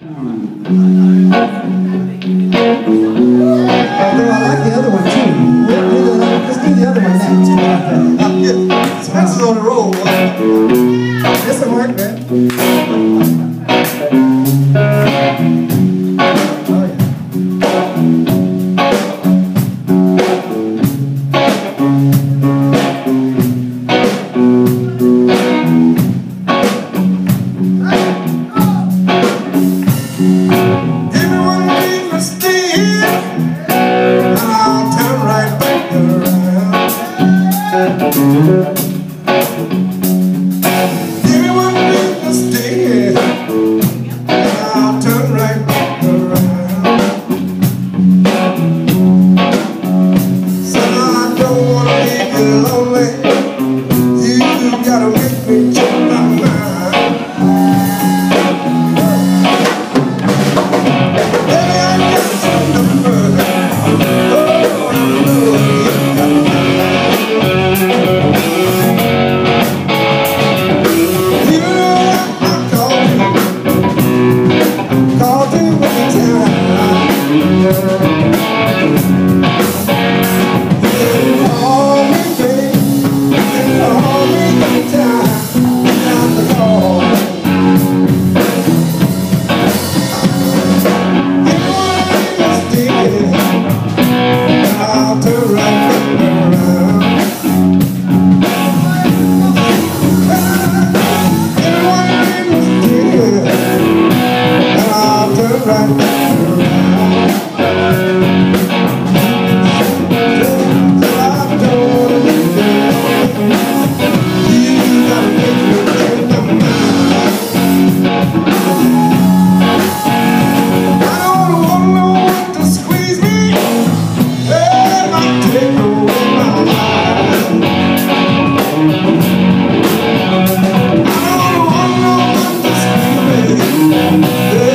I like the other one too. Let's do the other one next. Spencer's on roll. This'll work, man. Yeah.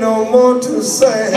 no more to say.